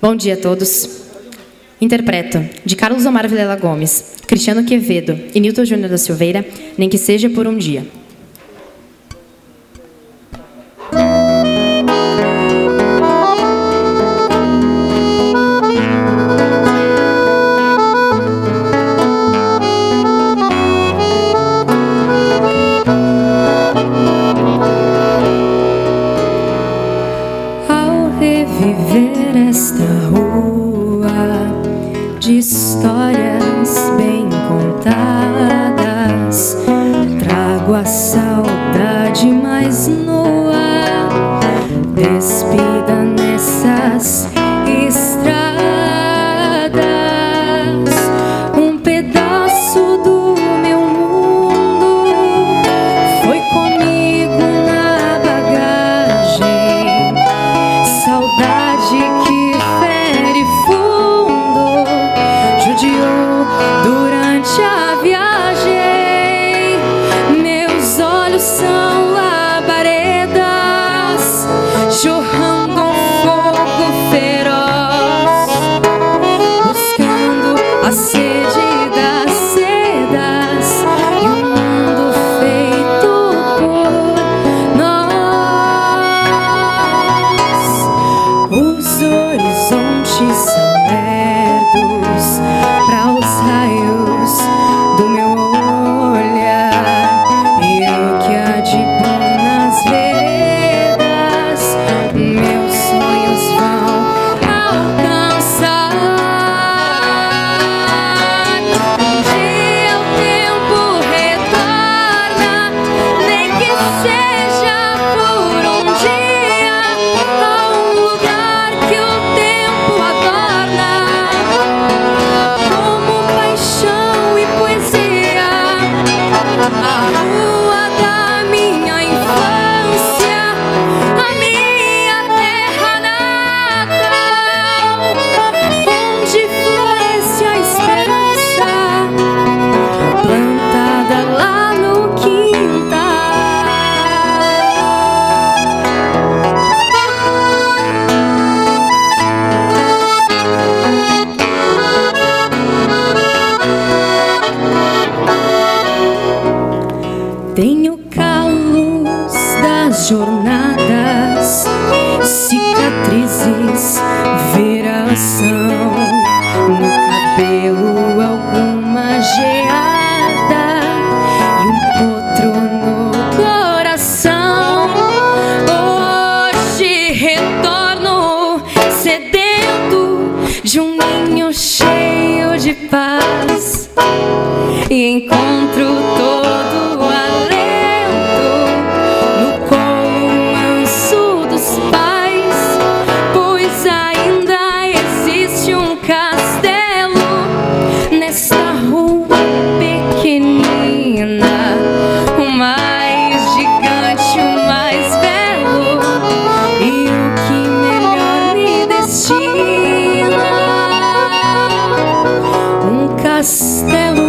Bom dia a todos. Interpreto, de Carlos Omar Vilela Gomes, Cristiano Quevedo e Nilton Júnior da Silveira, nem que seja por um dia. ver esta rua de histórias bem contadas. Tenho calos das jornadas, cicatrizes, veração. No cabelo, alguma geada e um potro no coração. Hoje retorno sedento de um ninho cheio de paz e encontro todo. castelo